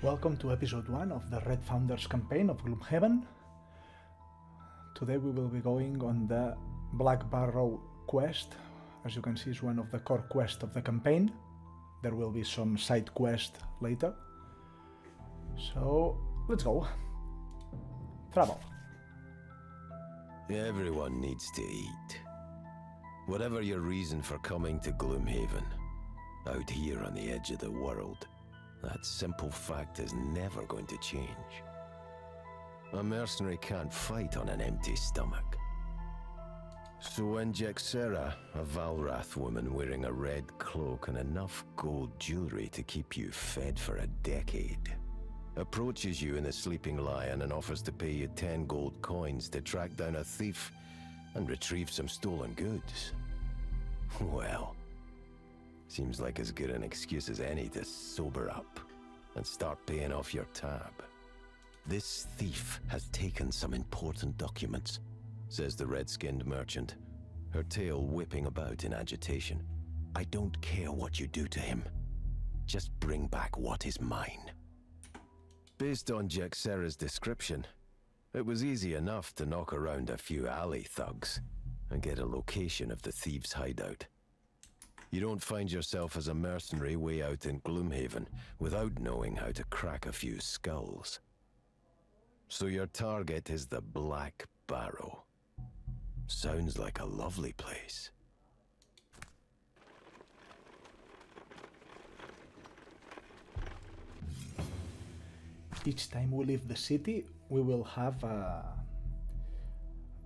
Welcome to episode 1 of the Red Founders campaign of Gloomhaven. Today we will be going on the Black Barrow quest. As you can see, it's one of the core quests of the campaign. There will be some side quest later. So, let's go. Travel. Everyone needs to eat. Whatever your reason for coming to Gloomhaven, out here on the edge of the world, that simple fact is never going to change. A mercenary can't fight on an empty stomach. So when Jexera, a Valrath woman wearing a red cloak and enough gold jewelry to keep you fed for a decade, approaches you in the Sleeping Lion and offers to pay you 10 gold coins to track down a thief and retrieve some stolen goods. Well, Seems like as good an excuse as any to sober up and start paying off your tab. This thief has taken some important documents, says the red-skinned merchant, her tail whipping about in agitation. I don't care what you do to him. Just bring back what is mine. Based on Jexera's description, it was easy enough to knock around a few alley thugs and get a location of the thieves' hideout. You don't find yourself as a mercenary way out in Gloomhaven without knowing how to crack a few skulls. So your target is the Black Barrow. Sounds like a lovely place. Each time we leave the city, we will have a,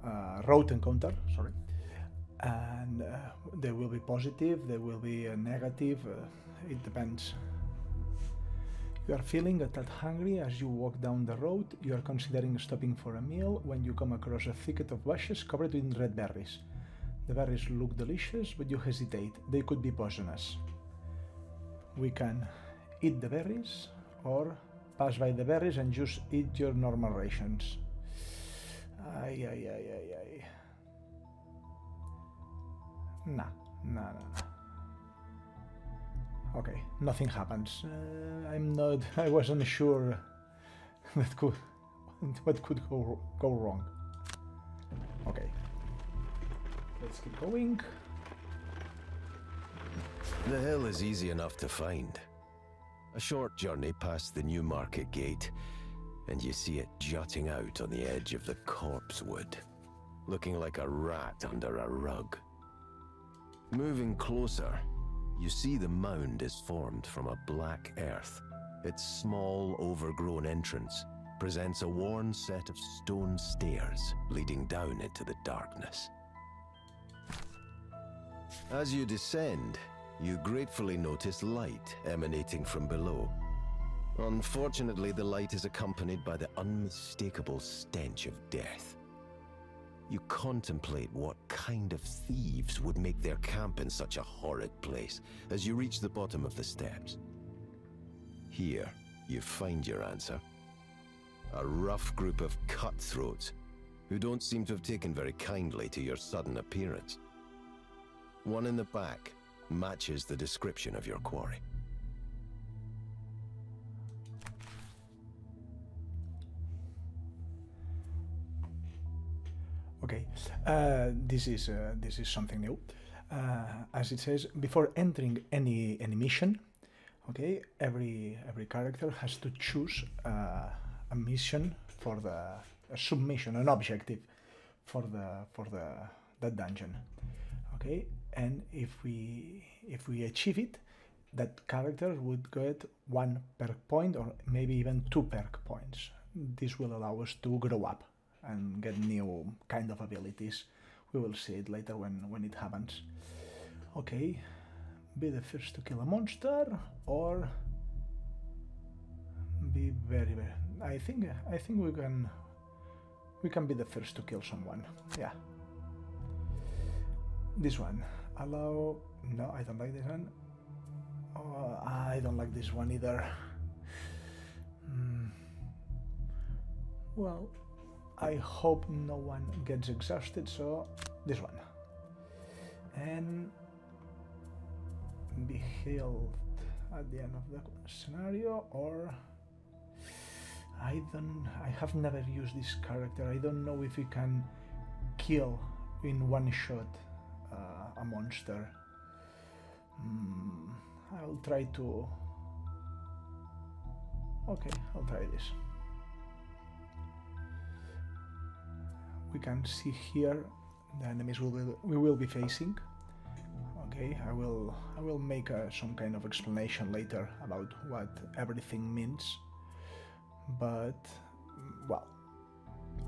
a road encounter. Sorry and uh, there will be positive, there will be a negative, uh, it depends. You are feeling a tad hungry as you walk down the road. You are considering stopping for a meal when you come across a thicket of bushes covered in red berries. The berries look delicious, but you hesitate. They could be poisonous. We can eat the berries or pass by the berries and just eat your normal rations. Ay, ay, ay, ay, ay. Nah, nah, nah. Okay, nothing happens. Uh, I'm not. I wasn't sure that could what could go go wrong. Okay, let's keep going. The hill is easy enough to find. A short journey past the new market gate, and you see it jutting out on the edge of the corpse wood, looking like a rat under a rug. Moving closer, you see the mound is formed from a black earth. Its small, overgrown entrance presents a worn set of stone stairs leading down into the darkness. As you descend, you gratefully notice light emanating from below. Unfortunately, the light is accompanied by the unmistakable stench of death. You contemplate what kind of thieves would make their camp in such a horrid place as you reach the bottom of the steps. Here, you find your answer. A rough group of cutthroats who don't seem to have taken very kindly to your sudden appearance. One in the back matches the description of your quarry. Okay, uh, this is uh, this is something new. Uh, as it says, before entering any any mission, okay, every every character has to choose uh, a mission for the a submission, an objective for the for the that dungeon. Okay, and if we if we achieve it, that character would get one perk point or maybe even two perk points. This will allow us to grow up and get new kind of abilities. We will see it later when, when it happens. Okay, be the first to kill a monster or be very very I think I think we can we can be the first to kill someone. Yeah. This one. Allow no, I don't like this one. Oh, I don't like this one either. Mm. Well, I hope no one gets exhausted, so this one. And be healed at the end of the scenario, or I don't. I have never used this character. I don't know if you can kill in one shot uh, a monster. Mm, I'll try to. Okay, I'll try this. We can see here the enemies we will, we will be facing. Okay, I will I will make uh, some kind of explanation later about what everything means. But well,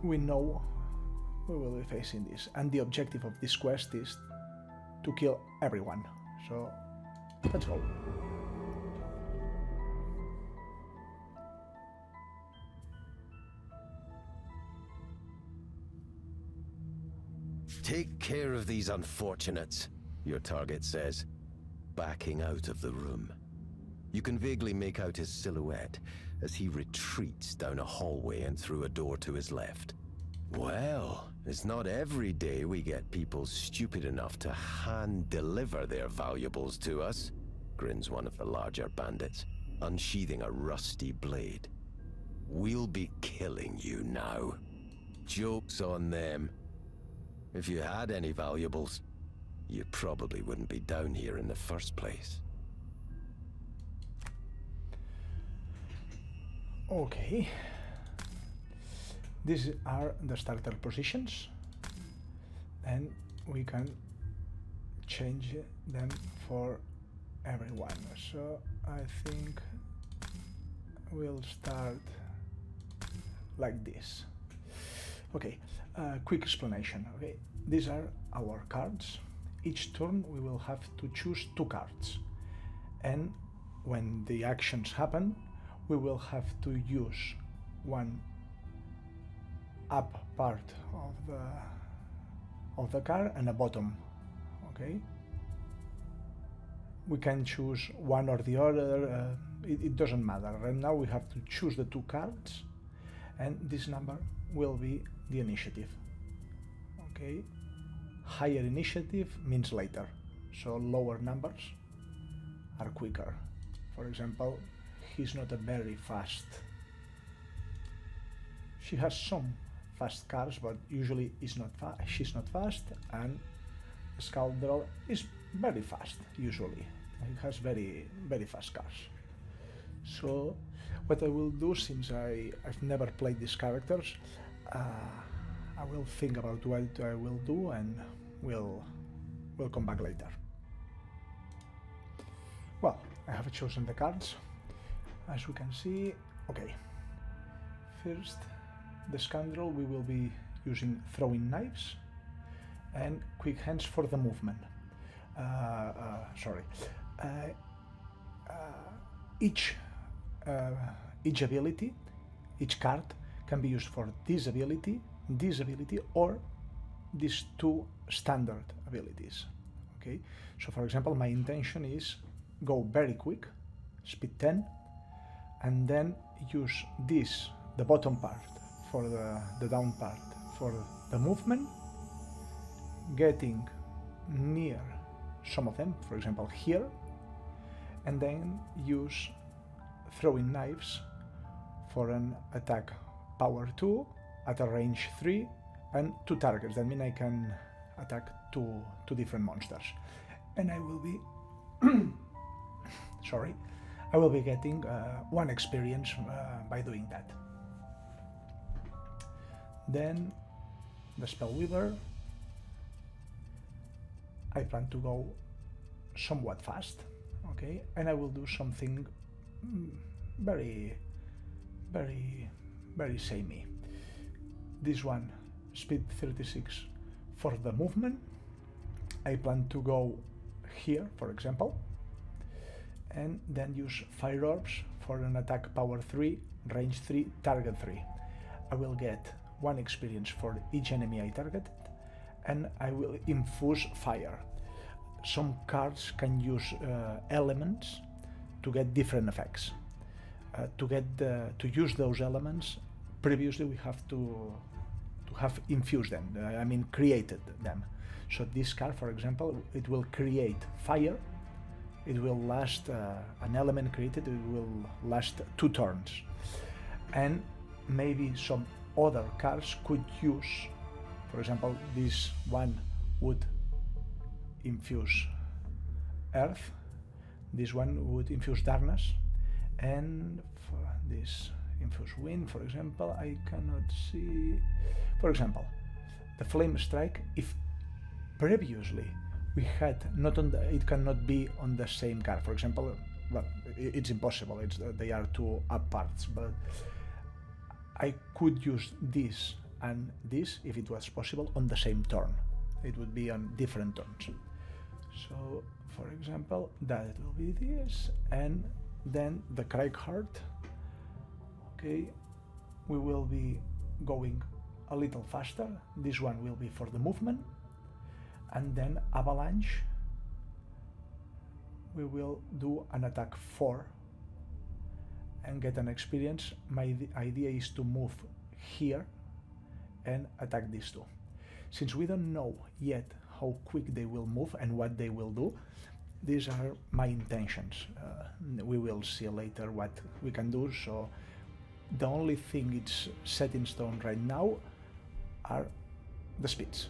we know we will be facing this, and the objective of this quest is to kill everyone. So let's go. Take care of these unfortunates, your target says, backing out of the room. You can vaguely make out his silhouette as he retreats down a hallway and through a door to his left. Well, it's not every day we get people stupid enough to hand deliver their valuables to us, grins one of the larger bandits, unsheathing a rusty blade. We'll be killing you now. Joke's on them. If you had any valuables, you probably wouldn't be down here in the first place. Okay. These are the starter positions and we can change them for everyone. So I think we'll start like this. Okay, uh, quick explanation. Okay, these are our cards. Each turn we will have to choose two cards, and when the actions happen, we will have to use one up part of the of the card and a bottom. Okay. We can choose one or the other. Uh, it, it doesn't matter. Right now we have to choose the two cards, and this number will be the initiative. Okay, higher initiative means later, so lower numbers are quicker. For example, he's not a very fast. She has some fast cars, but usually is not fa- she's not fast, and Scoundrel is very fast usually. He has very very fast cars. So, what I will do since I I've never played these characters, I will think about what I will do and we'll we'll come back later. Well, I have chosen the cards. As we can see, okay. First, the scoundrel we will be using throwing knives and quick hands for the movement. Uh, uh, sorry. Uh, uh each uh, each ability, each card can be used for this ability, this ability, or these two standard abilities. Okay. So, for example, my intention is go very quick, speed 10, and then use this, the bottom part, for the, the down part, for the movement, getting near some of them, for example here, and then use throwing knives for an attack power 2 at a range 3 and two targets. That means I can attack two, two different monsters. And I will be, sorry, I will be getting uh, one experience uh, by doing that. Then the spell Spellweaver, I plan to go somewhat fast, okay, and I will do something mm, very, very, very samey. This one, speed 36 for the movement. I plan to go here, for example, and then use fire orbs for an attack power 3, range 3, target 3. I will get one experience for each enemy I targeted, and I will infuse fire. Some cards can use uh, elements to get different effects. Uh, to get the, to use those elements, previously we have to to have infused them. Uh, I mean, created them. So this card, for example, it will create fire. It will last uh, an element created. It will last two turns, and maybe some other cards could use, for example, this one would infuse earth, this one would infuse darkness, and for this infuse wind, for example, I cannot see. For example, the flame strike, if previously we had not on the, it cannot be on the same card. For example, well, it's impossible. It's they are two aparts, but I could use this and this if it was possible on the same turn. It would be on different turns. So, for example, that will be this, and then the Cragheart. Okay, we will be going a little faster. This one will be for the movement, and then Avalanche. We will do an attack 4 and get an experience. My idea is to move here and attack these two. Since we don't know yet how quick they will move and what they will do, these are my intentions. Uh, we will see later what we can do. So the only thing it's set in stone right now are the speeds.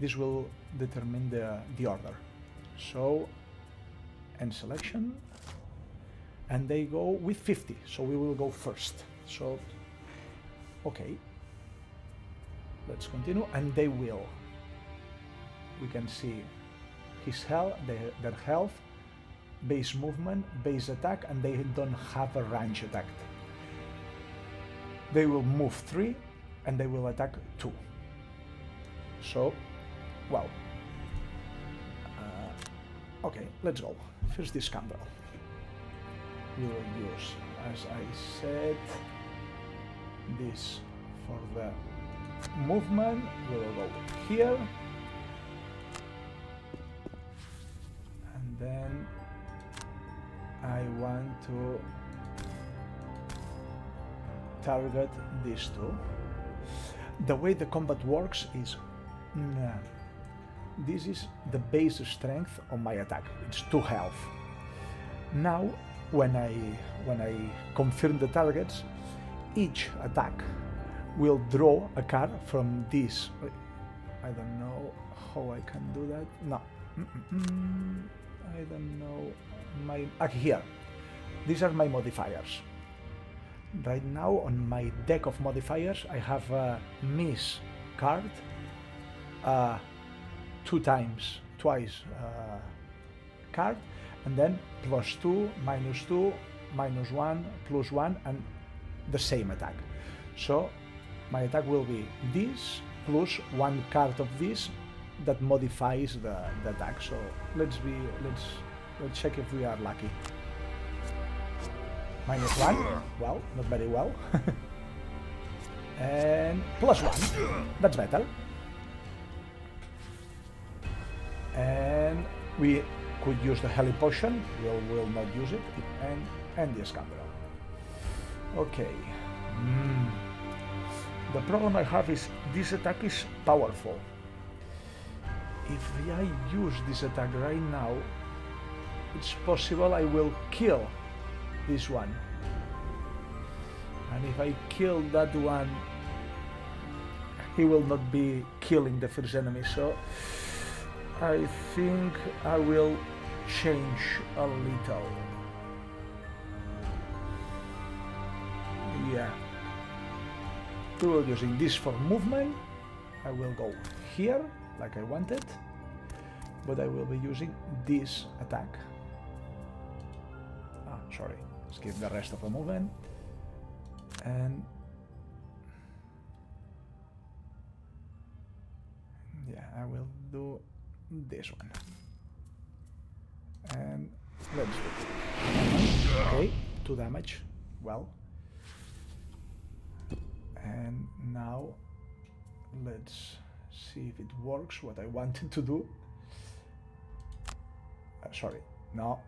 This will determine the, the order. So, end selection, and they go with 50, so we will go first. So, okay, let's continue, and they will. We can see his health, their, their health, base movement, base attack, and they don't have a range attack. They will move three, and they will attack two. So, wow. Uh, okay, let's go. First this scoundrel we will use, as I said, this for the movement. We will go here. Then I want to target these two. The way the combat works is nah, this is the base strength of my attack. It's 2 health. Now when I when I confirm the targets, each attack will draw a card from this. I don't know how I can do that. No, Mm-mm-mm. I don't know my ah, here. These are my modifiers. Right now on my deck of modifiers, I have a miss card uh, two times, twice uh, card and then plus 2, minus 2, minus 1, plus 1, and the same attack. So my attack will be this plus one card of this that modifies the, the attack. So let's be let's let's check if we are lucky. Minus one, well, not very well. and plus one, that's better. And we could use the Heli Potion, we'll, will not use it, and, and the Scoundrel. Okay. Mm. The problem I have is this attack is powerful. If I use this attack right now, it's possible I will kill this one. And if I kill that one, he will not be killing the first enemy. So I think I will change a little. Yeah. Will using this for movement. I will go here, like I wanted, but I will be using this attack. Ah, sorry. Skip the rest of the movement. And yeah, I will do this one. And let's do it. Okay, two damage. Well. And now let's see if it works what I wanted to do. Uh, sorry, no.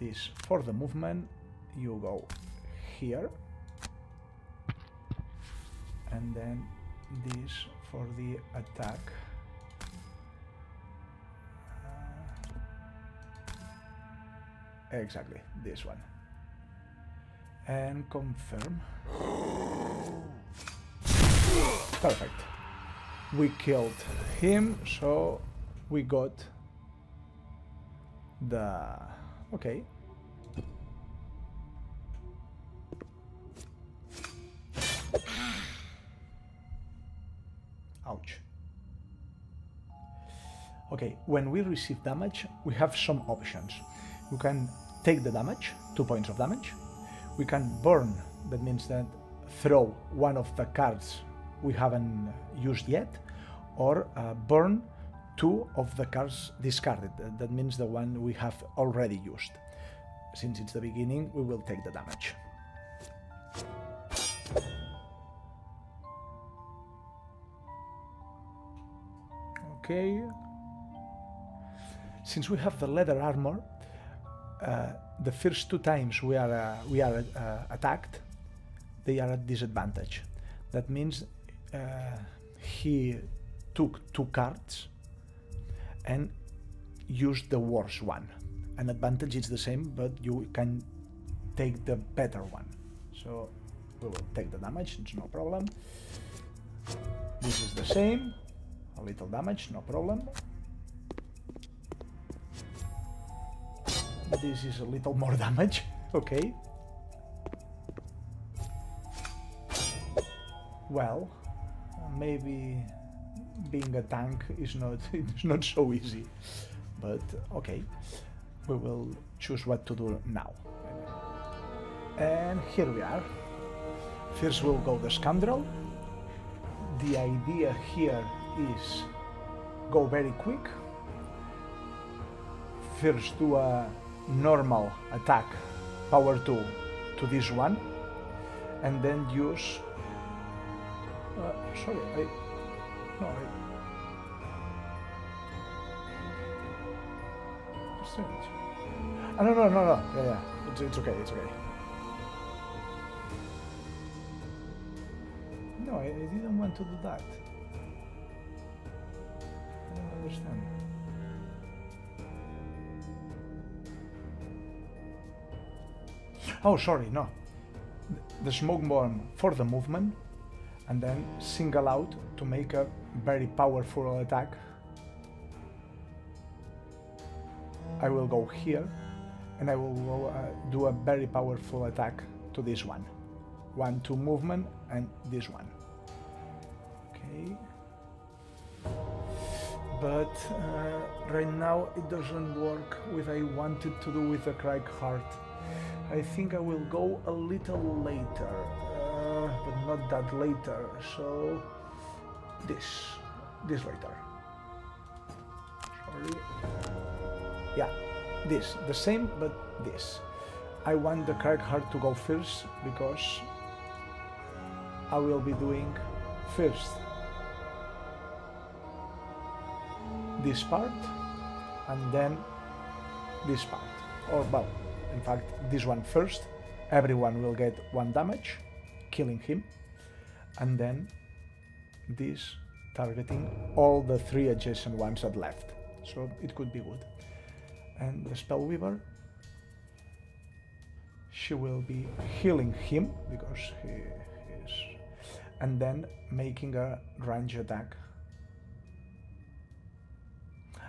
This for the movement, you go here. And then this for the attack. Exactly, this one. and confirm. Perfect. We killed him, so we got the... okay. Ouch. Okay, when we receive damage, we have some options. We can take the damage, two points of damage. We can burn, that means that throw one of the cards we haven't used yet, or uh, burn two of the cards discarded. That means the one we have already used. Since it's the beginning, we will take the damage. Okay. Since we have the leather armor, uh, the first two times we are uh, we are uh, attacked, they are at disadvantage. That means Eh, he took two cards and used the worst one. An advantage is the same, but you can take the better one. So we will take the damage, it's no problem. This is the same, a little damage, no problem. This is a little more damage, okay. Well, maybe being a tank is not is not so easy, but okay, we will choose what to do now. And here we are. First we'll go the scoundrel. The idea here is go very quick. First do a normal attack, power 2 to this one, and then use. Uh, sorry, I. No, I. Strange. Oh, no, no, no, no. Yeah, yeah. It's, it's okay, it's okay. No, I, I didn't want to do that. I don't understand. Oh, sorry, no. The smoke bomb for the movement, and then single out to make a very powerful attack. I will go here, and I will go, uh, do a very powerful attack to this one. One, two movement, and this one. Okay. But uh, right now it doesn't work with I wanted to do with the Craig Heart. I think I will go a little later, but not that later. So this, this later. Sorry. Yeah, this, the same, but this. I want the Heart to go first because I will be doing first this part and then this part or well in fact this one first everyone will get one damage killing him. And then this targeting all the three adjacent ones that left. So it could be good. And the spellweaver she will be healing him because he is and then making a range attack.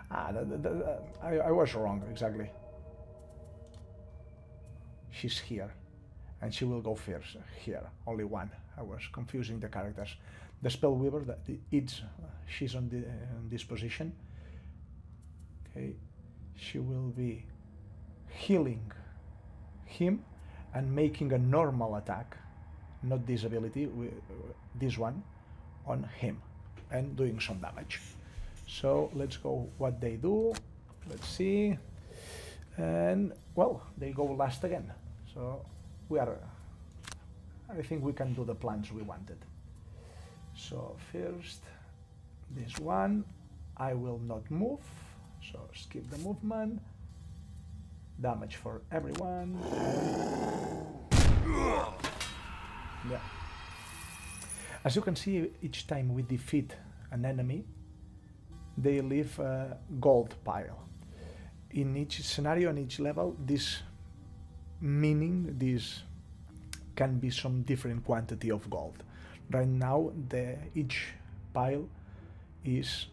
Ah, the, the, the, I, I was wrong, exactly. She's here, and she will go first here, only one. I was confusing the characters. The Spellweaver, that it's, uh, she's on, the, uh, on this position. Okay, she will be healing him and making a normal attack, not this ability, uh, this one, on him, and doing some damage. So let's go what they do. Let's see. And well, they go last again. So we are, I think we can do the plans we wanted. So first, this one, I will not move. So skip the movement. Damage for everyone. Yeah. As you can see, each time we defeat an enemy, they leave a gold pile. In each scenario and each level, this meaning, this can be some different quantity of gold. Right now, the each pile is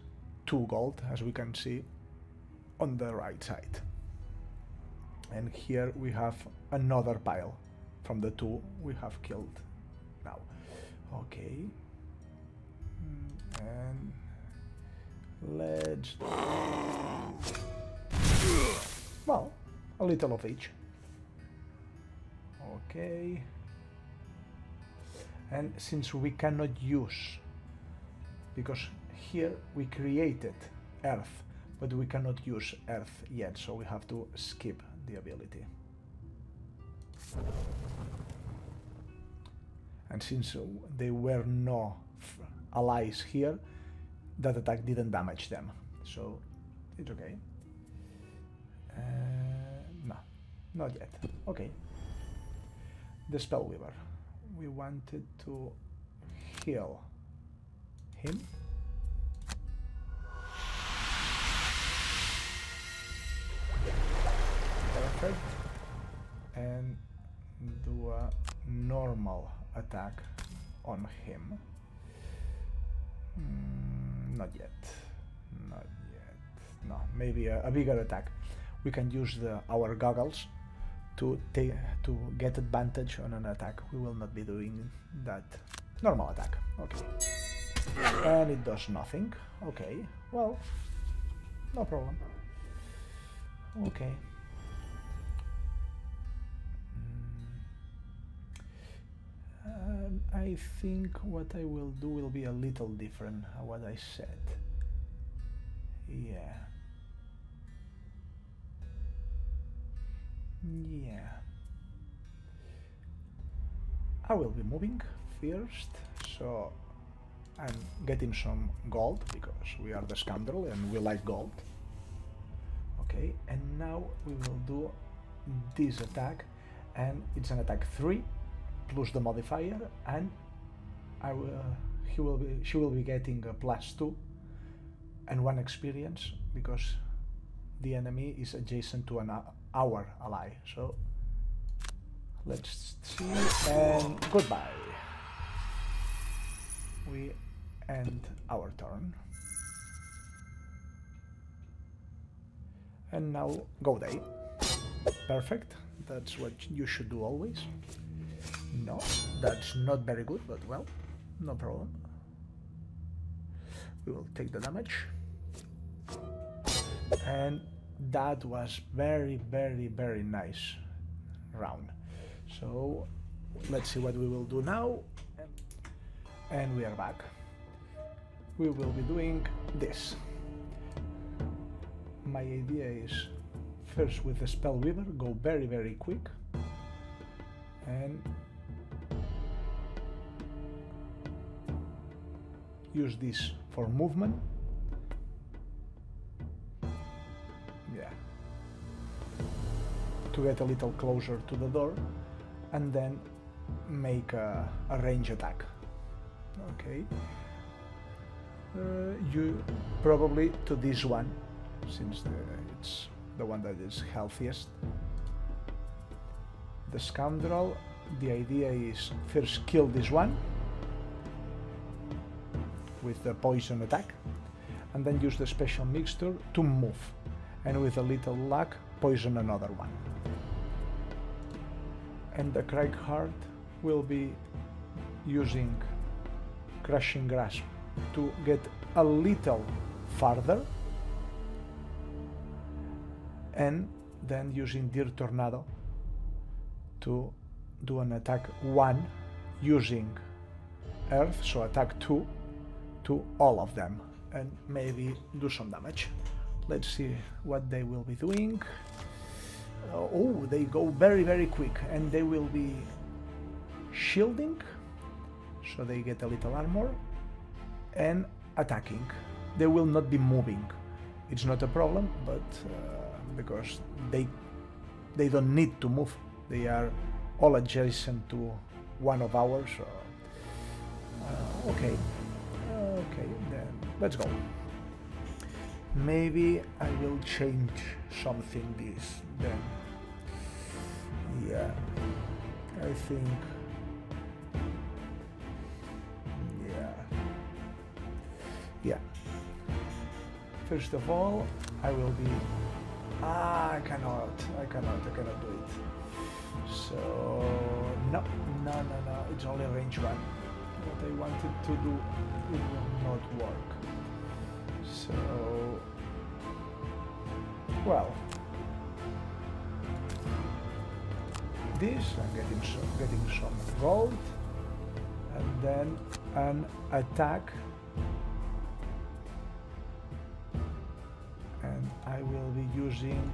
two gold, as we can see on the right side. And here we have another pile from the two we have killed now. Okay. And let's well, a little of each. Okay. And since we cannot use, because here we created Earth, but we cannot use Earth yet, so we have to skip the ability. And since there were no allies here, that attack didn't damage them, so it's okay. Uh, no, not yet. Okay. The Spellweaver. We wanted to heal him. Perfect. And do a normal attack on him. Mm, not yet. Not yet. No, maybe a, a bigger attack. We can use the, our goggles to take to get advantage on an attack. We will not be doing that normal attack. Okay. And it does nothing. Okay. Well, no problem. Okay. Mm. Um, I think what I will do will be a little different uh, what I said. Yeah. Yeah. I will be moving first, so I'm getting some gold because we are the scoundrel and we like gold. Okay, and now we will do this attack, and it's an attack three plus the modifier, and I will, he will be, she will be getting a plus two and one experience because the enemy is adjacent to an our ally. So let's see and goodbye. We end our turn. And now go day. Perfect. That's what you should do always. No, that's not very good, but well, no problem. We will take the damage. And that was very, very, very nice round. So let's see what we will do now. And we are back. We will be doing this. My idea is first with the spell weaver, go very, very quick. And use this for movement. Yeah. To get a little closer to the door and then make a, a range attack. Okay. Uh, you probably to this one since the, it's the one that is healthiest. The scoundrel, the idea is first kill this one with the poison attack and then use the special mixture to move and with a little luck poison another one. And the Cragheart will be using crushing grasp to get a little farther and then using Dirt Tornado to do an attack 1 using Earth, so attack 2 to all of them and maybe do some damage. Let's see what they will be doing. Uh, oh, they go very, very quick and they will be shielding, so they get a little armor, and attacking. They will not be moving. It's not a problem, but uh, because they they don't need to move, they are all adjacent to one of ours. So, uh, okay, okay, then let's go maybe I will change something this then. Yeah. I think. Yeah. Yeah. First of all I will be ah, I cannot I cannot I cannot do it. So no no no no it's only range one what I wanted to do it will not work. So well, this I'm getting some, getting some gold, and then an attack. And I will be using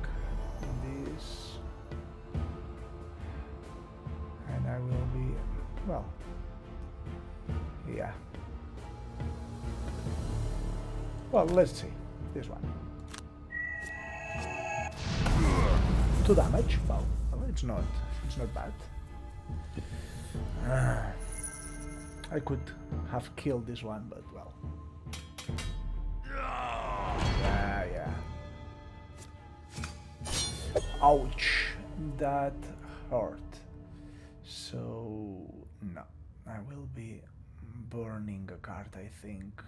well let's see. This one. Two damage. Well it's not it's not bad. Uh, I could have killed this one but well. Yeah yeah. Ouch. That hurt. So no. I will be burning a card I think.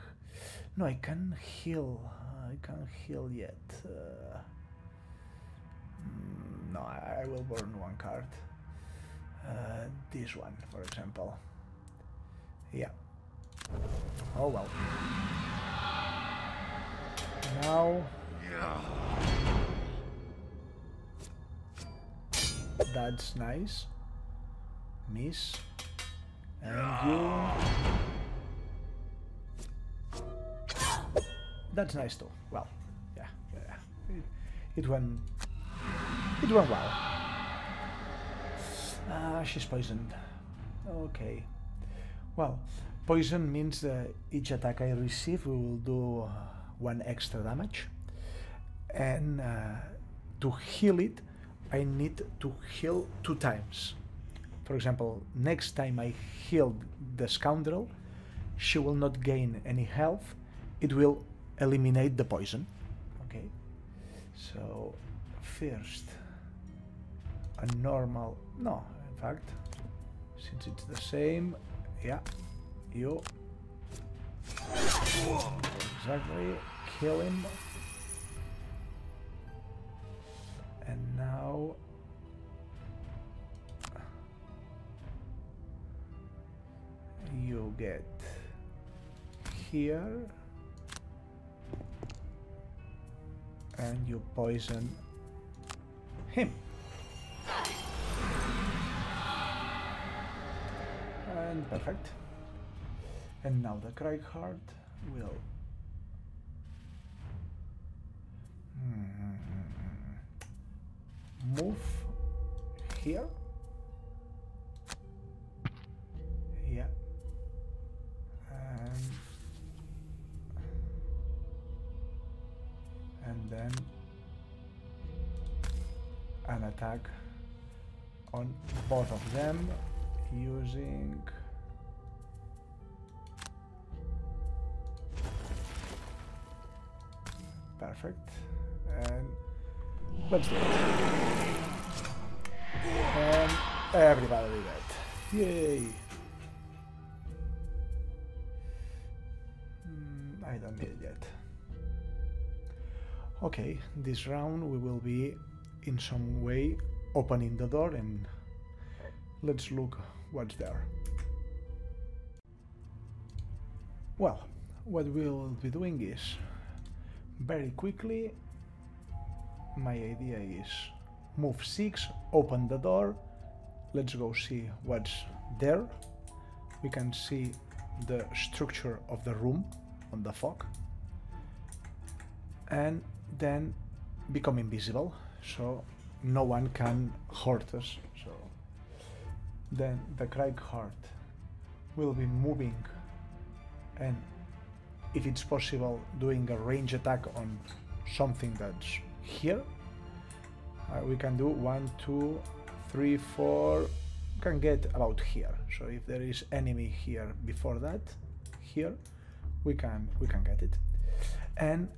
No I can heal I can heal yet uh, no I, will burn one card. Uh, this one for example. Yeah. Oh well. Now Yeah that's nice. Miss. And you that's nice too well yeah yeah. It, it went it went well. Ah she's poisoned. Okay. Well poison means that each attack I receive will do uh, one extra damage. And uh, to heal it I need to heal two times. For example next time I heal the scoundrel she will not gain any health. It will eliminate the poison. Okay. So first a normal no in fact since it's the same yeah you exactly kill him. And now you get here and you poison him. And perfect. And now the Cragheart will hmm. move here. Then an attack on both of them using perfect. And let's do it. And everybody did it yay. Mm, I don't need it yet okay this round we will be in some way opening the door and let's look what's there. Well what we'll be doing is very quickly my idea is move 6 open the door let's go see what's there. We can see the structure of the room on the fog. And then become invisible so no one can hurt us. So then the Cragheart will be moving and if it's possible doing a range attack on something that's here uh, we can do one two three four can get about here. So if there is enemy here before that here we can we can get it. And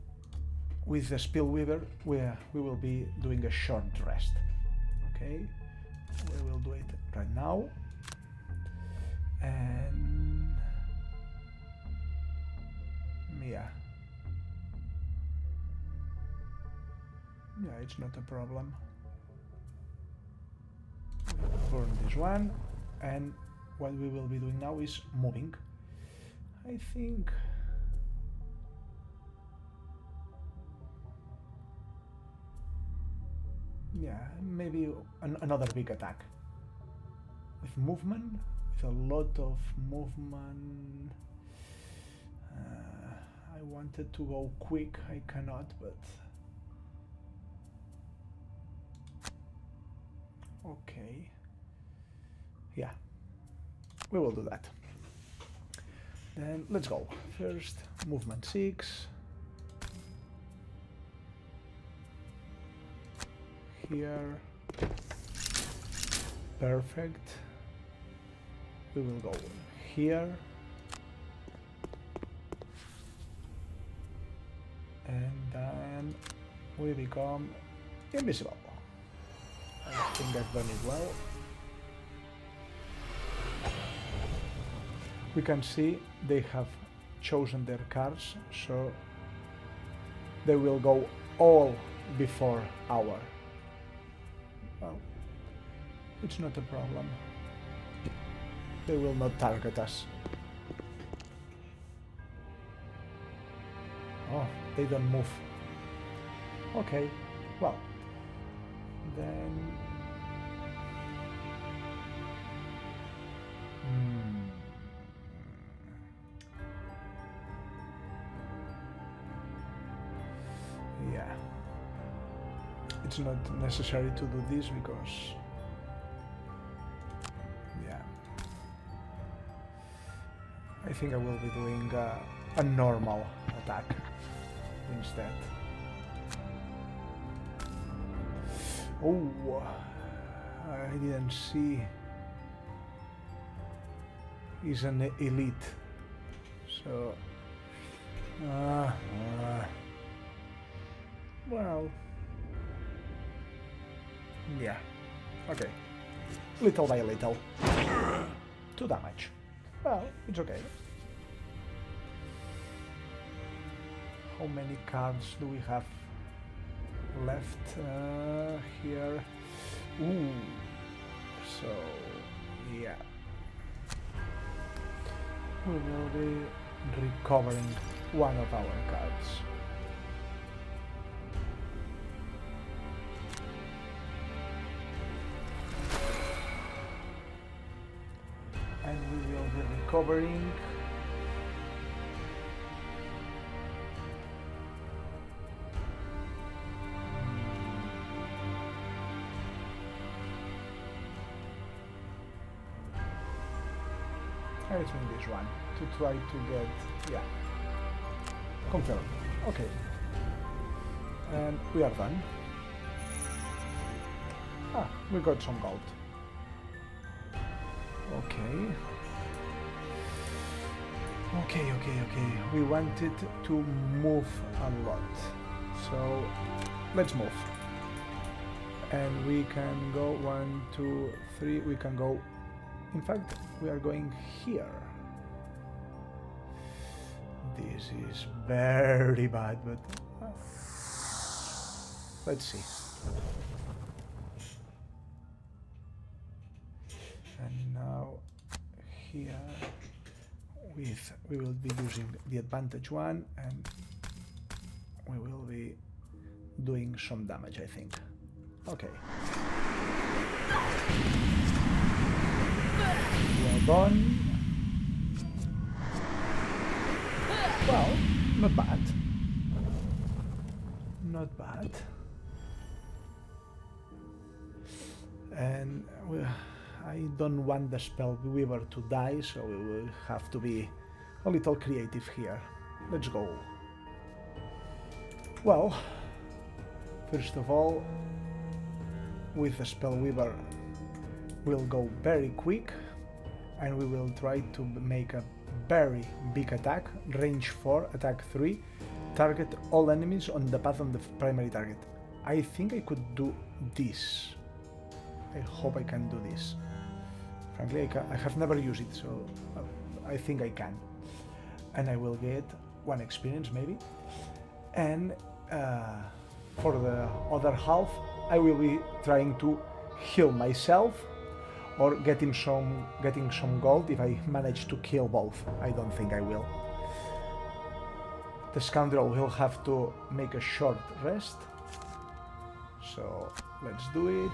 with the Spellweaver we, we will be doing a short rest okay we will do it right now and Yeah. Yeah, it's not a problem. Burn this one, and what we will be doing now is moving. I think. Yeah, maybe an another big attack. With movement, with a lot of movement. Uh, I wanted to go quick, I cannot, but. Okay. Yeah, we will do that. Then let's go. First, movement 6. Here. Perfect. We will go here. And then we become invisible. I think I've done it well. we can see they have chosen their cards so they will go all before our well it's not a problem. They will not target us. Oh they don't move. Okay well then it's not necessary to do this because yeah. I think I will be doing uh, a normal attack instead. Oh I didn't see. He's an elite so uh, uh, well, yeah. Okay. Little by little. Two damage. Well, it's okay. How many cards do we have left uh, here? Ooh. So, yeah. We will be recovering one of our cards. Recovering I think this one to try to get yeah. Confirm okay. And we are done. Ah we got some gold. Okay. Okay, okay, okay. We wanted to move a lot. So let's move. And we can go one, two, three. We can go. In fact, we are going here. This is very bad, but uh, let's see. and now here with we will be using the advantage one and we will be doing some damage I think. Okay. Well done well not bad. Not bad. And we I don't want the Spellweaver to die, so we will have to be a little creative here. Let's go. Well, first of all, with the Spellweaver, we'll go very quick, and we will try to make a very big attack, range 4, attack 3, target all enemies on the path of the primary target. I think I could do this. I hope I can do this. Frankly, I, I, have never used it, so uh, I think I can. And I will get one experience maybe. And uh, for the other half, I will be trying to heal myself or getting some getting some gold if I manage to kill both. I don't think I will. The scoundrel will have to make a short rest. So let's do it.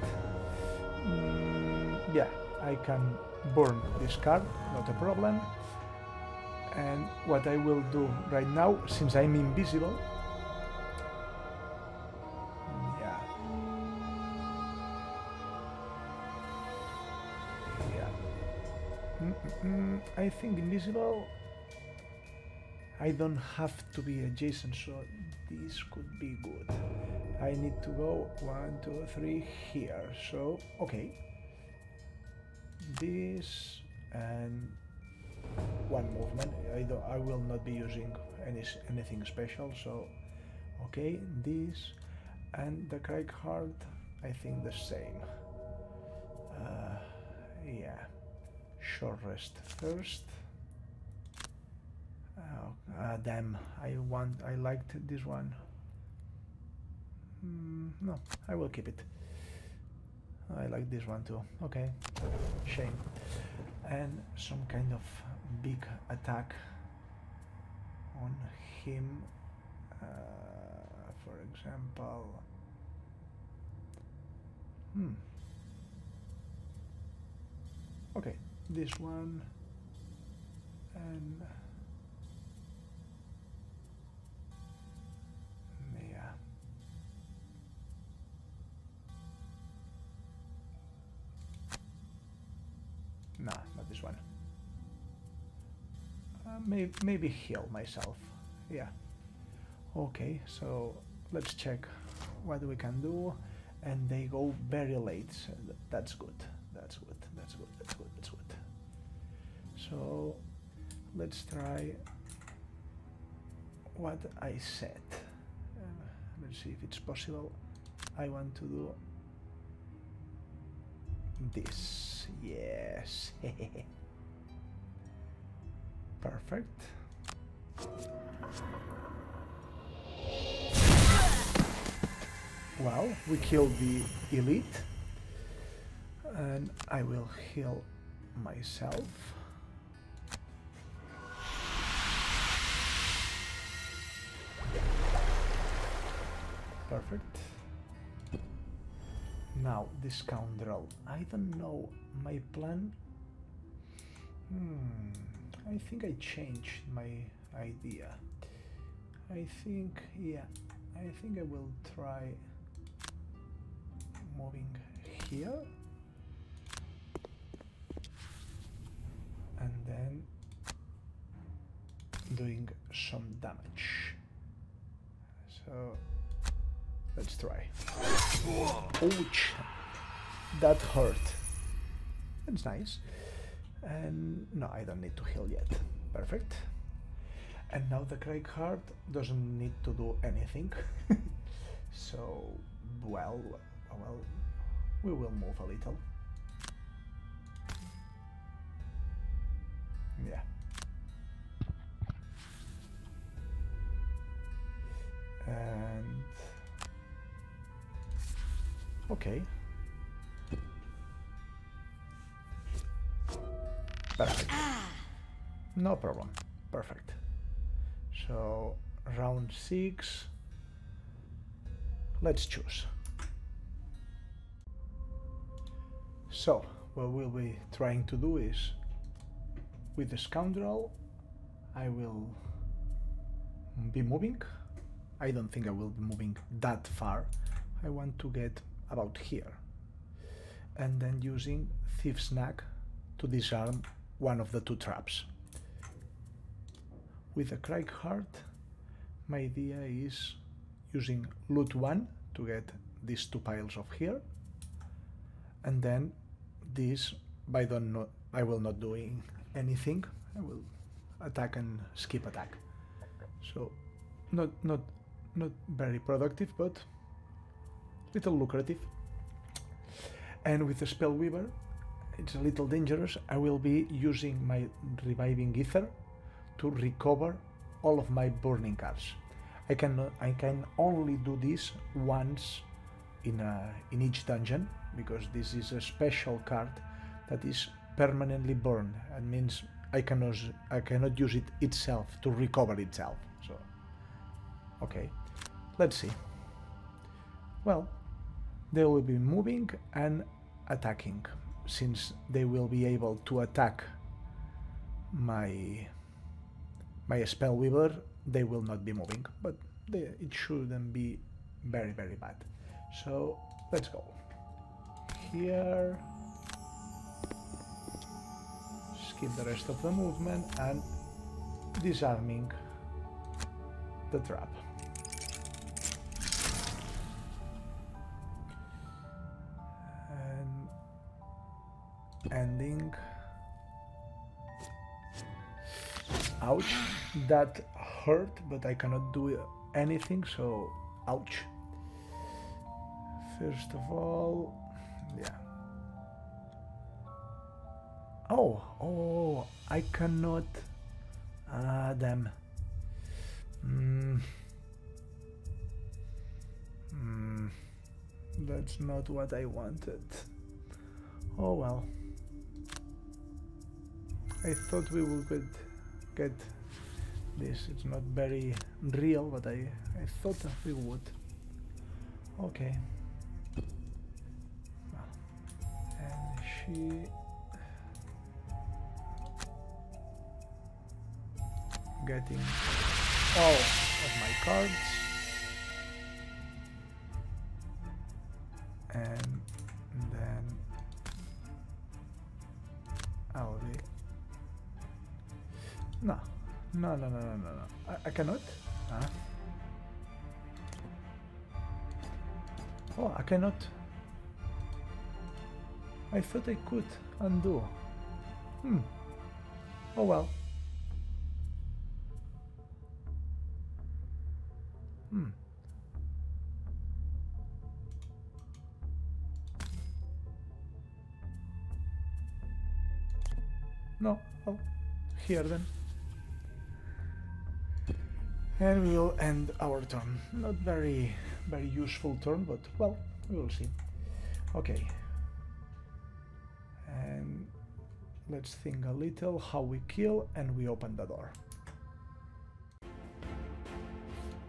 Mm, yeah, I can burn this card, not a problem. And what I will do right now, since I'm invisible, yeah, yeah. I think invisible. I don't have to be adjacent, so this could be good. I need to go one, two, three here. So okay, this and one movement. I don't. I will not be using any anything special. So okay, this and the Cragheart. I think the same. Uh, yeah, short rest first. Oh, ah, damn! I want. I liked this one. Mm, no, I will keep it. I like this one too. Okay, shame. And some kind of big attack on him. Uh, for example. Hmm. Okay, this one and Nah, not this one. Uh, may maybe heal myself. Yeah. Okay, so let's check what we can do. And they go very late. So that's good. That's good. That's good. That's good. That's good. So let's try what I said. Uh, let's see if it's possible. I want to do this. Yes. Perfect. Well, we killed the elite. And I will heal myself. Perfect. Now, this scoundrel. I don't know. My plan. Hmm. I think I changed my idea. I think, yeah. I think I will try moving here. And then doing some damage. So let's try. Ouch! That hurt. That's nice. And no, I don't need to heal yet. Perfect. And now the Cragheart doesn't need to do anything. so, well, well, we will move a little. Yeah. And okay. Perfect. No problem. Perfect. So round six. Let's choose. So what we'll be trying to do is with the scoundrel I will be moving. I don't think I will be moving that far. I want to get about here. And then using Thief's Knack to disarm one of the two traps. With a Cragheart, my idea is using loot 1 to get these two piles of here. And then this, I don't know, I will not doing anything. I will attack and skip attack. So not not not very productive, but little lucrative. And with the Spellweaver, it's a little dangerous. I will be using my reviving ether to recover all of my burning cards. I can I can only do this once in a, in each dungeon because this is a special card that is permanently burned. That means I cannot I cannot use it itself to recover itself. So okay, let's see. Well, they will be moving and attacking since they will be able to attack my my Spellweaver they will not be moving but they, it shouldn't be very very bad. So let's go. Here skip the rest of the movement and disarming the trap ending. Ouch. That hurt but I cannot do anything so ouch. First of all yeah. Oh oh I cannot. Ah damn. Mm. Mm. that's not what I wanted. Oh well I thought we would get, this. It's not very real, but I, I thought we would. Okay. And she... Getting all of my cards. And no, no, no, no, no, no, no. I, I cannot. Huh? Oh, I cannot. I thought I could undo. Hmm. Oh well. Hmm. No. Oh, here then. And we'll end our turn. Not very, very useful turn, but well, we will see. Okay. And let's think a little how we kill and we open the door.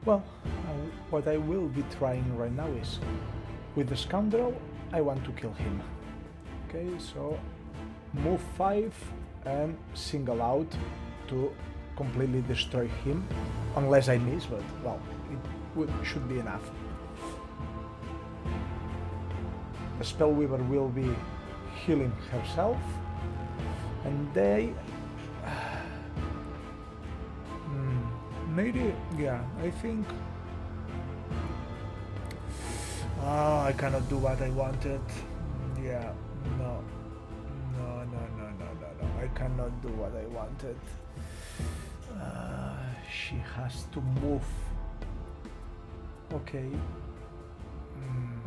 Well, uh, what I will be trying right now is with the scoundrel, I want to kill him. Okay, so move 5 and single out to completely destroy him, unless I miss, but well, it would, should be enough. The Spellweaver will be healing herself, and they... Hmm, maybe, yeah, I think... Oh, I cannot do what I wanted. Yeah, no. No, no, no, no, no, no. I cannot do what I wanted. She has to move. Okay. Mm.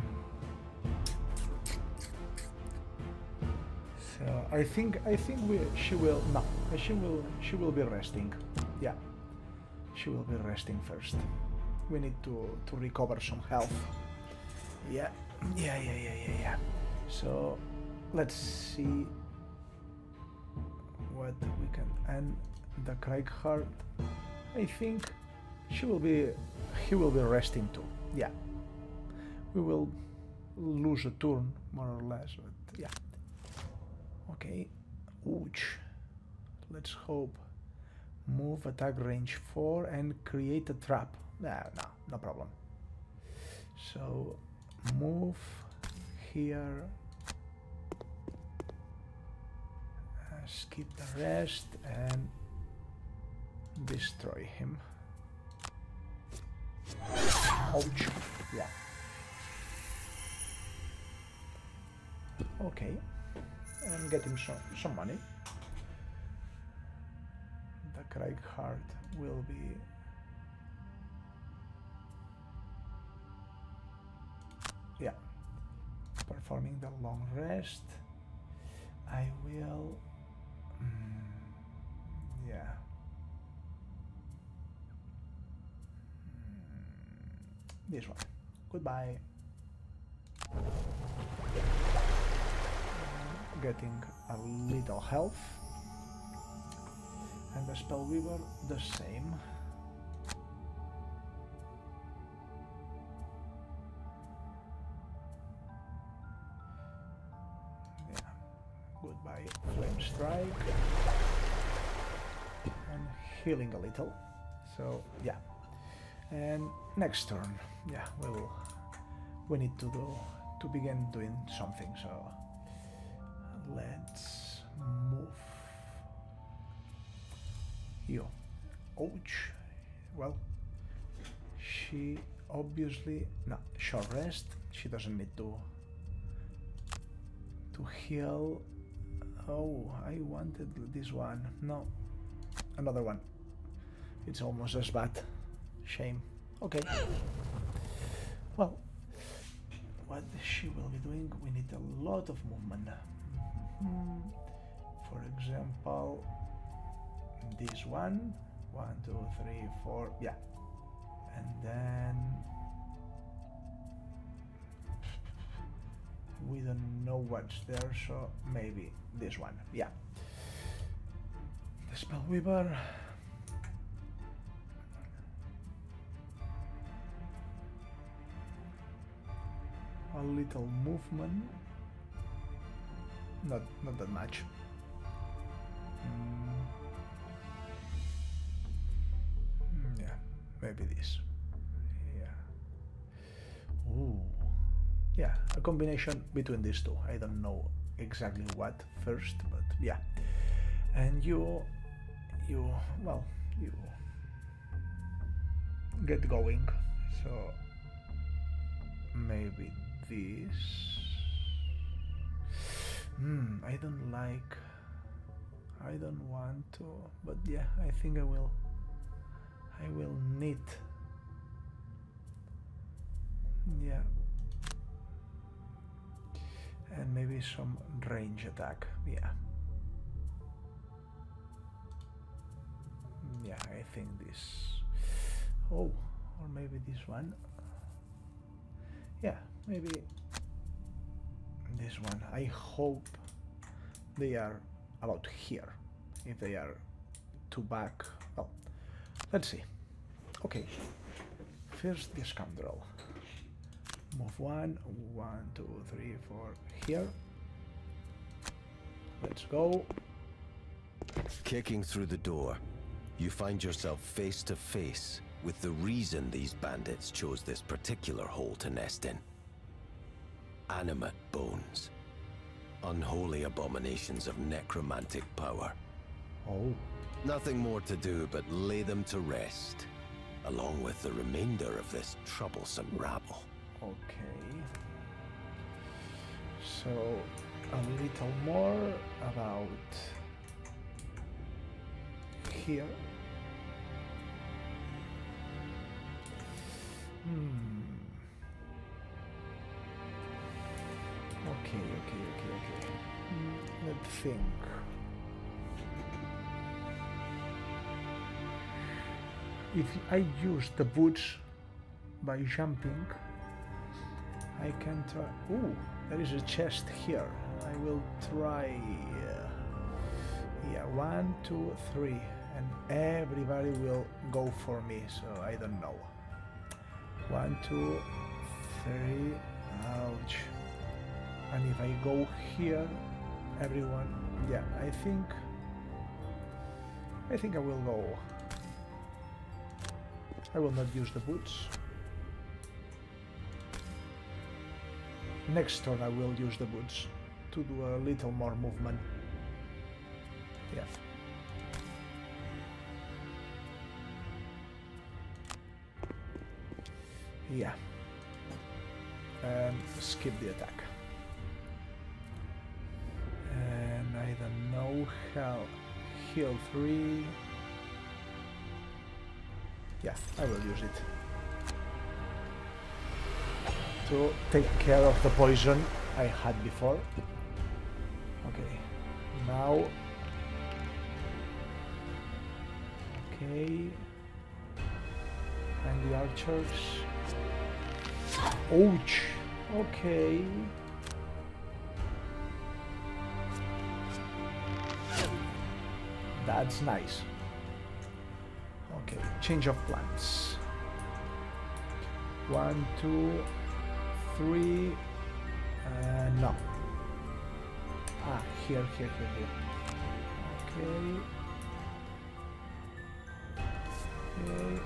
So I think I think we she will no she will she will be resting. Yeah, she will be resting first. We need to to recover some health. Yeah, yeah, yeah, yeah, yeah, yeah. So let's see what we can and the Cragheart I think she will be he will be resting too. Yeah. We will lose a turn more or less but yeah. Okay. Ouch. Let's hope. Move attack range 4 and create a trap. No no no problem. So move here. Uh, skip the rest and destroy him. Ouch. Yeah. Okay. And get him some, some money. The Cragheart will be yeah performing the long rest I will mm, yeah this one. Goodbye. Getting a little health. And the Spellweaver the same. Yeah. Goodbye. Flame Strike. And healing a little. So yeah. And next turn, yeah, we will. We need to do to begin doing something. So let's move you. Ouch. Well, she obviously no short rest. She doesn't need to to heal. Oh, I wanted this one. No, another one. It's almost as bad. Shame. Okay. Well, what she will be doing, we need a lot of movement. Mhm. For example, this one. One, two, three, four. Yeah. And then we don't know what's there, so maybe this one. Yeah. The Spellweaver. A little movement. Not not that much. Mm. Yeah, maybe this. Yeah. Ooh. Yeah, a combination between these two. I don't know exactly what first, but yeah. And you, you, well, you get going. So maybe this. Hmm, I don't like. I don't want to, but yeah, I think I will. I will knit. Yeah. And maybe some range attack. Yeah. Yeah, I think this. Oh, or maybe this one. Yeah, maybe this one. I hope they are about here. If they are too back, well, let's see. Okay, first the scoundrel. Move one, one, two, three, four, here. Let's go. Kicking through the door, you find yourself face to face with the reason these bandits chose this particular hole to nest in. Animate bones. Unholy abominations of necromantic power. Oh, Nothing more to do but lay them to rest, along with the remainder of this troublesome rabble. okay. So, a little more about here. Hmm. Okay, okay, okay, okay. Hmm, Let's think. If I use the boots by jumping, I can try. Ooh, there is a chest here. I will try. Uh, yeah, one, two, three, and everybody will go for me. So I don't know. One, two, three. Ouch. And if I go here, everyone. Yeah, I think. I think I will go. I will not use the boots. Next turn I will use the boots to do a little more movement. Yeah. Yeah. And skip the attack. How heal 3. Yeah, I will use it. To take care of the poison I had before. Okay, now. Okay. And the archers. Ouch. Okay. That's nice. Okay, change of plans. One, two, three. Uh, no. Ah, here, here, here, here. Okay. Okay.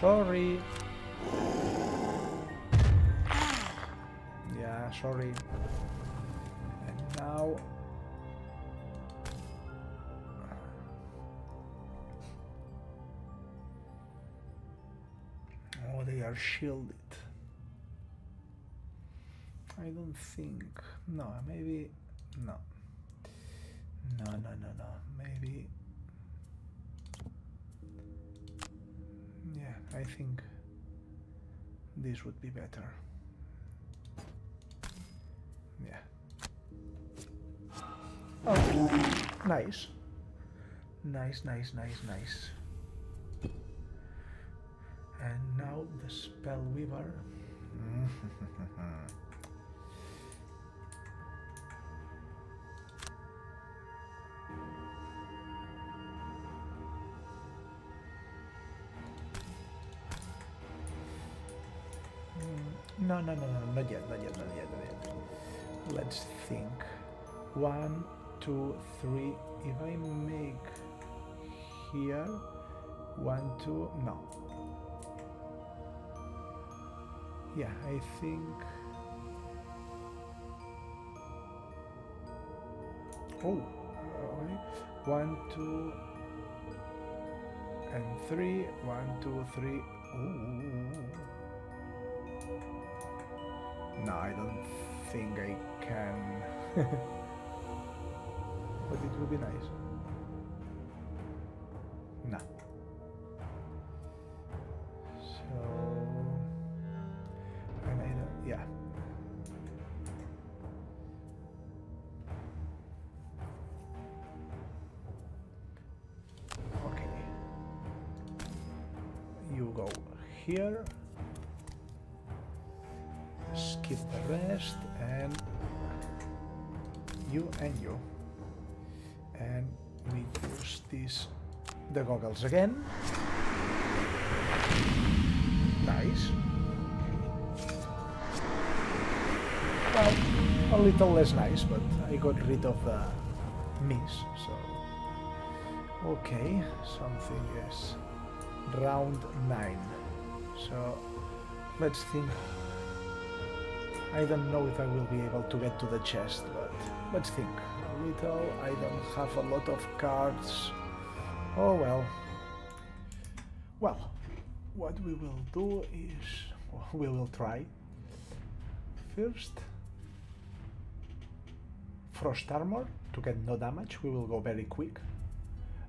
Sorry. Sorry. And now Oh, they are shielded. I don't think. No, maybe. No. No, no, no, no. Maybe. Yeah, I think this would be better. Yeah. Oh, nice. Nice, nice, nice, nice. And now the spell weaver. Mm, no, no, no, no, think. One, two, three. If I make here, one, two, no. Yeah, I think. Oh, okay. One, two, and three. One, two, three. Ooh. No, I don't think I can. but it would be nice. Again nice well a little less nice but I got rid of the miss so okay something is round 9 so let's think I don't know if I will be able to get to the chest, but let's think. A little, I don't have a lot of cards. Oh well. Well, what we will do is, we will try. First, Frost Armor to get no damage, we will go very quick.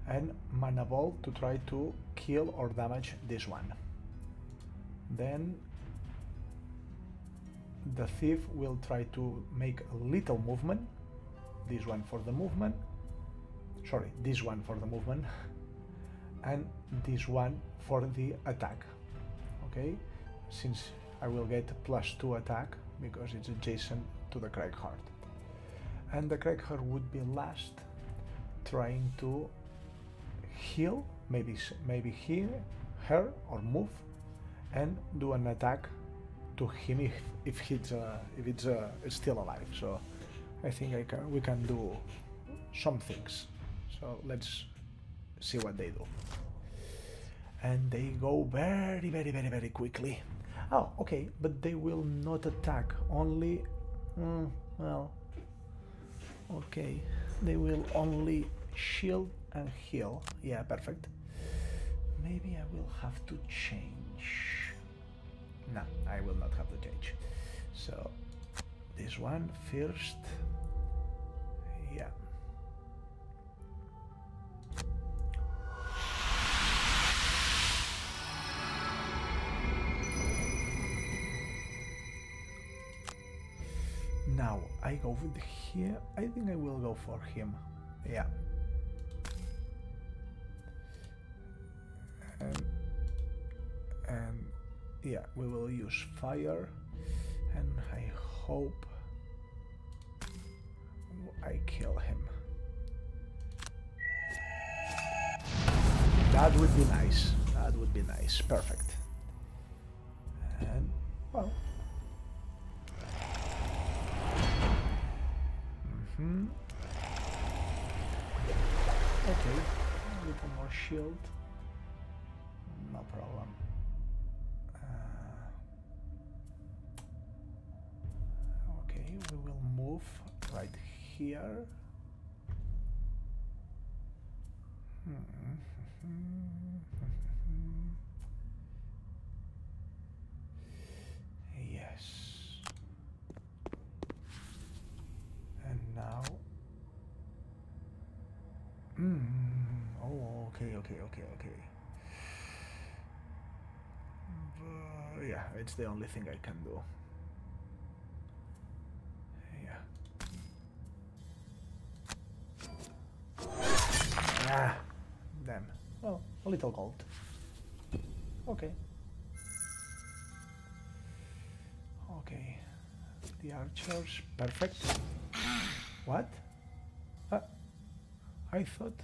And Mana Ball to try to kill or damage this one. Then the thief will try to make a little movement this one for the movement sorry this one for the movement and this one for the attack okay since I will get plus 2 attack because it's adjacent to the Cragheart and the Cragheart would be last trying to heal maybe maybe heal her or move and do an attack to him if, if he's uh, if it's uh, still alive. So I think I can we can do some things. So let's see what they do. And they go very very very very quickly. Oh, okay, but they will not attack. Only, mm, well, okay, they will only shield and heal. Yeah, perfect. Maybe I will have to change. No, I will not have to change. So this one first. Yeah. Now I go with here. I think I will go for him. Yeah. And, and yeah, we will use fire and I hope I kill him. That would be nice. That would be nice. Perfect. And, well. Hmm Okay, a little more shield. No problem. Uh, okay, we will move right here. Yes. And now. Mm. Oh, okay, okay, okay. Uh, yeah, it's the only thing I can do. Yeah. Ah, damn. Well, a little gold. Okay. Okay. The archers, perfect. What? Uh, I thought.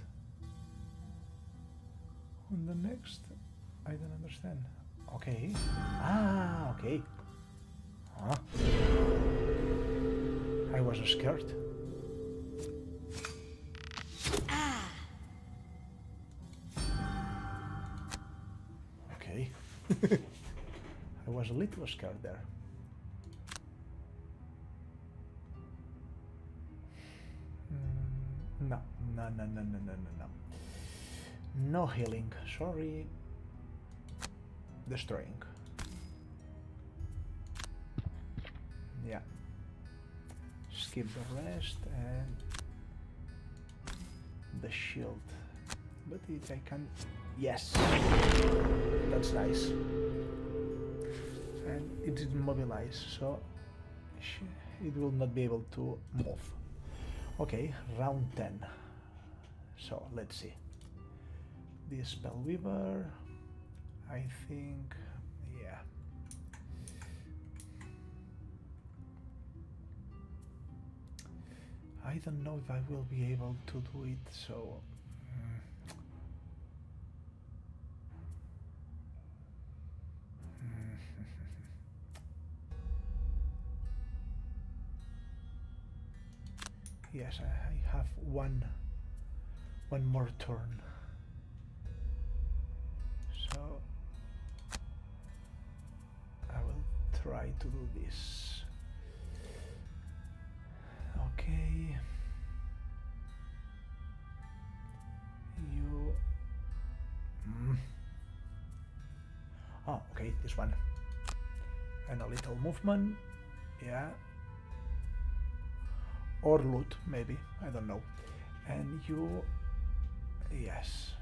On the next, I don't understand. Okay. Ah, okay. Huh? I was scared. Okay. I was a little scared there. Mm, No, no, no, no, no, no, no, no. Healing. Sorry. Destroying. Yeah. Skip the rest and the shield. But it I can. Yes. That's nice. And it is immobilized, so it will not be able to move. Okay, round 10. So let's see. The Spellweaver, I think, yeah. I don't know if I will be able to do it, so. mm. Yes, I I have one one more turn. Try to do this. Okay. You Mm. Oh, okay, this one. And a little movement. Yeah. Or loot, maybe. I don't know. And you. Yes.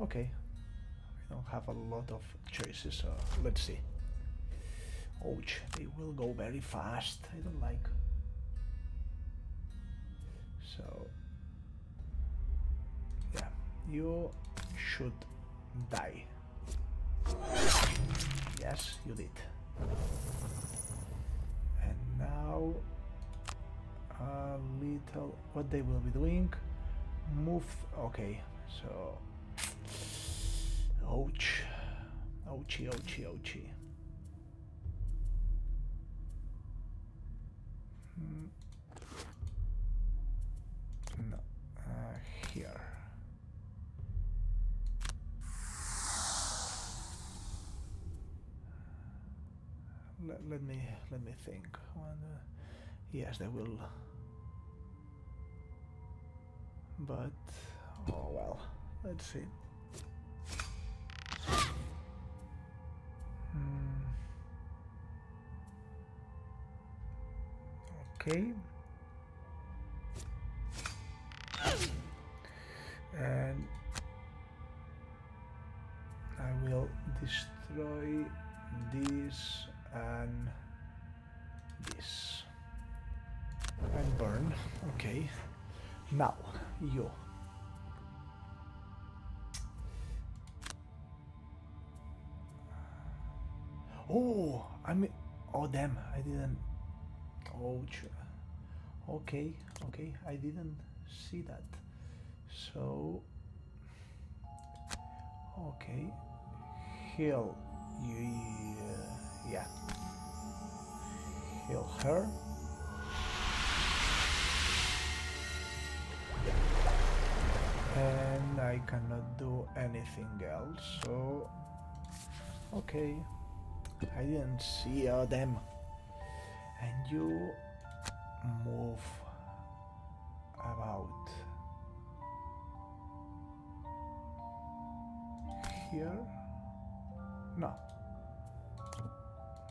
Okay. I don't have a lot of choices, so let's see. Ouch, they will go very fast. I don't like. So. Yeah, you should die. Yes, you did. And now a little what they will be doing. Move okay, so ouch. Ouchie ouchie ouchie. Hmm. No. Uh, here. Let, let me let me think. Uh, yes, they will. But oh well. Let's see. Okay. And I will destroy this and this. And burn okay. Now, you. Oh, I mean, oh damn, I didn't. Oh, Okay, okay, I didn't see that. So, okay, heal uh, yeah, heal her. And I cannot do anything else, so okay. I didn't see them. And you move about here. No.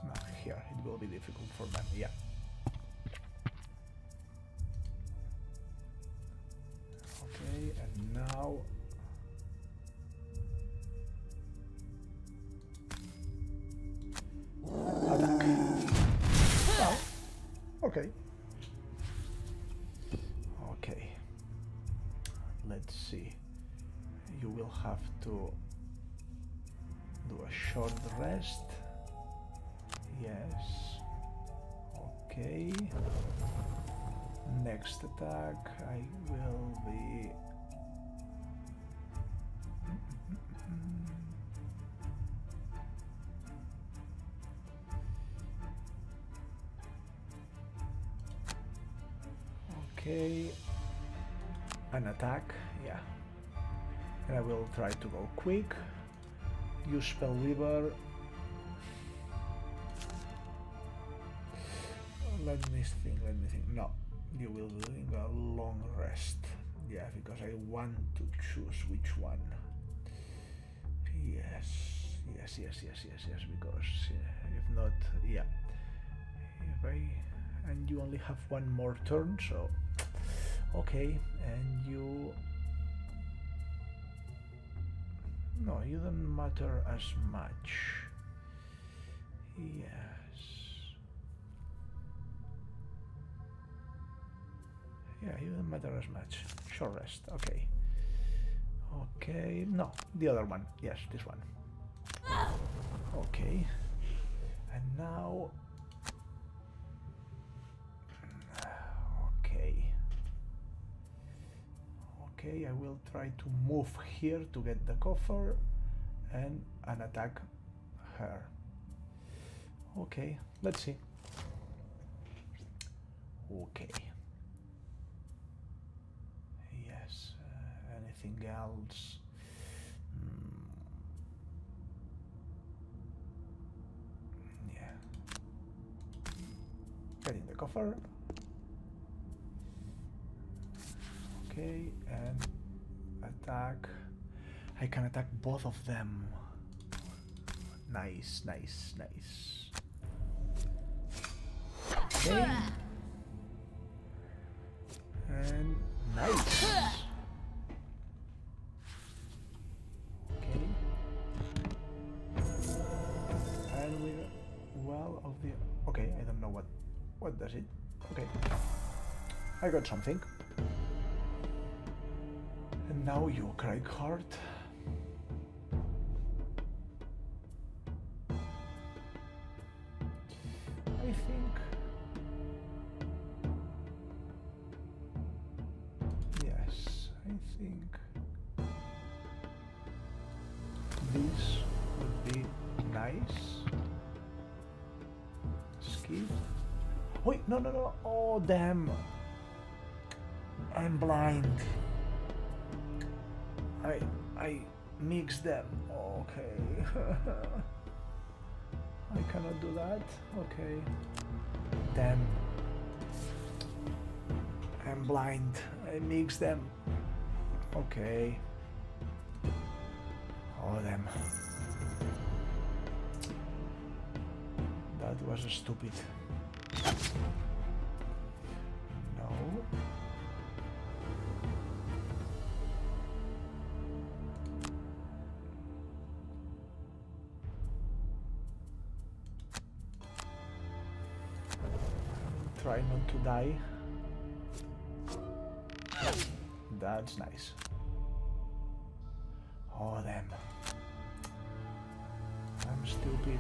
No, here. It will be difficult for them. Yeah. Okay, and now okay. Okay. Let's see. You will have to do a short rest. Yes. Okay. Next attack, I will be. An attack, yeah. And I will try to go quick. Use Spellweaver. Let me think, let me think. No, you will be doing a long rest. Yeah, because I want to choose which one. Yes, yes, yes, yes, yes, yes, because uh, if not, yeah. If I, and you only have one more turn, so, okay, and you, no, you don't matter as much. Yes. Yeah, you don't matter as much. Short rest, okay. Okay, no, the other one. Yes, this one. Okay. And now... Okay, I will try to move here to get the coffer and an attack her. Okay, let's see. Okay. Yes, uh, anything else? Mm. Yeah. Getting the coffer. Okay, and attack. I can attack both of them. Nice, nice, nice. Okay. And nice. Okay. And with well of the okay, I don't know what what does it. Okay. I got something. Now you Cragheart. I think Yes, I think this would be nice. Skip. Wait, no, no, no. Oh, damn. Them. Okay. I cannot do that. Okay. Damn. I'm blind. I mix them. Okay. Oh, damn. That was stupid. Die. that's nice. Oh, damn. I'm stupid.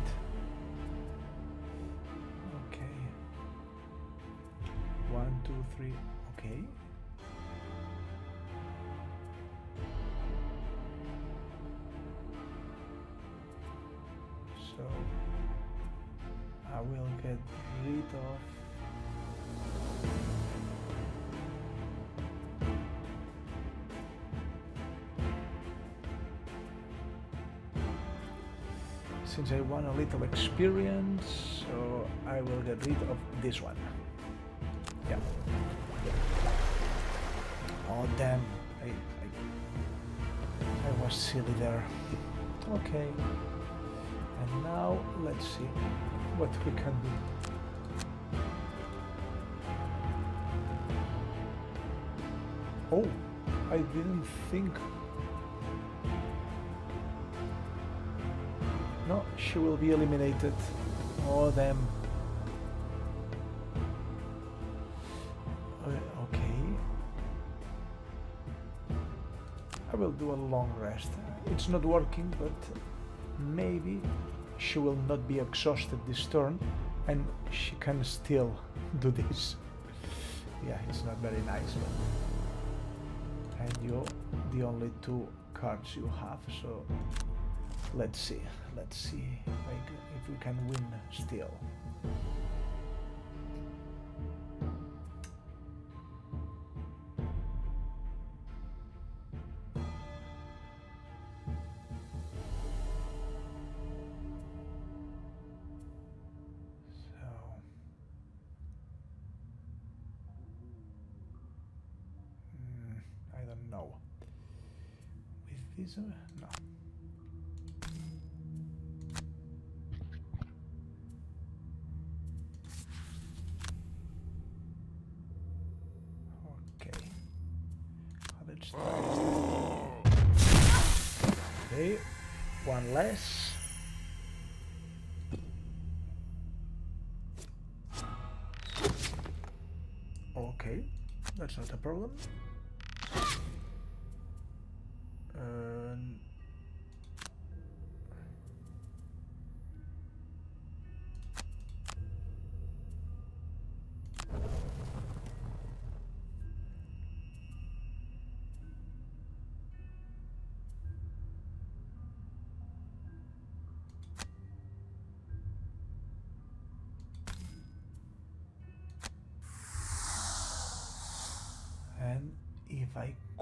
Okay. One, two, three. Okay. So I will get rid of since I want a little experience, so I will get rid of this one. Yeah. Oh damn, I, I, I was silly there. Okay. And now let's see what we can do. Oh, I didn't think she will be eliminated. Oh, them. Uh, okay. I will do a long rest. It's not working, but maybe she will not be exhausted this turn and she can still do this. Yeah, it's not very nice, but... And you're the only two cards you have, so let's see. Let's see if we can win still. So. Mm, less. Okay, that's not a problem.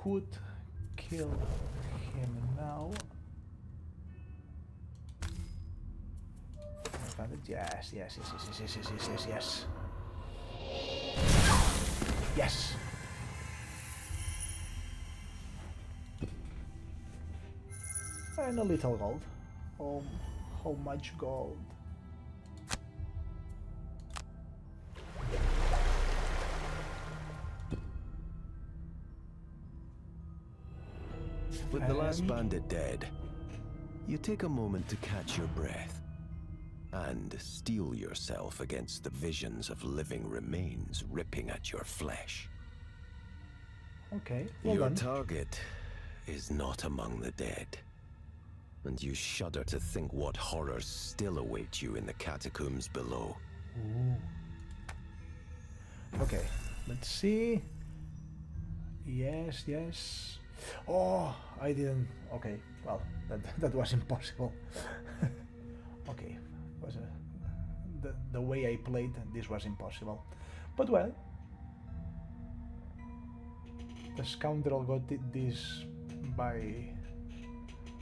Could kill him now. Yes yes yes yes yes yes yes yes yes. Yes. And a little gold. Oh how much gold Bandit dead, you take a moment to catch your breath and steel yourself against the visions of living remains ripping at your flesh. okay well your done. target is not among the dead, and you shudder to think what horrors still await you in the catacombs below. Okay, let's see. Yes, yes. Oh, I didn't. Okay, well, that that was impossible. okay, was a, the the way I played this was impossible, but well, the scoundrel got this by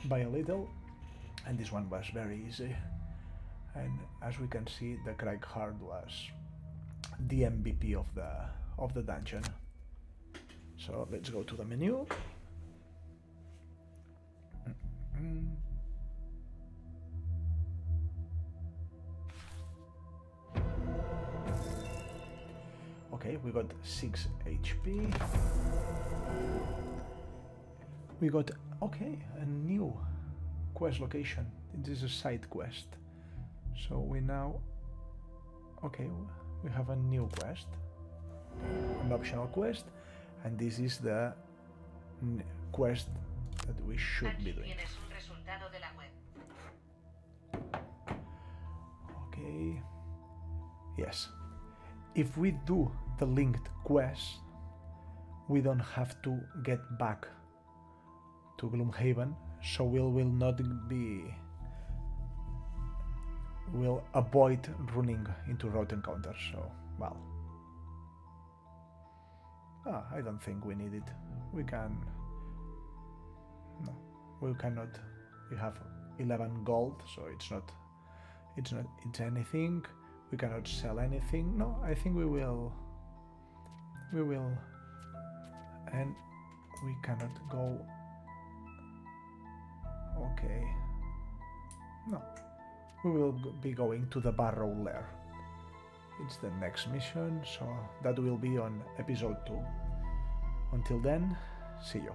by a little, and this one was very easy. And as we can see, the Cragheart was the MVP of the of the dungeon. So let's go to the menu. Mm. Okay, we got 6 HP. We got, okay, a new quest location. This is a side quest. So we now, okay, we have a new quest, an optional quest, and this is the quest that we should be doing. De la web. Okay. Yes. If we do the linked quest, we don't have to get back to Gloomhaven, so we will not be. We'll avoid running into road encounters. So, well. Ah, I don't think we need it. We can. No, we cannot. We have 11 gold, so it's not it's not it's anything. We cannot sell anything. No i think we will we will and we cannot go. Okay. No. We will be going to the barrow lair. It's the next mission so that will be on episode 2 until then see you